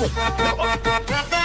Boom.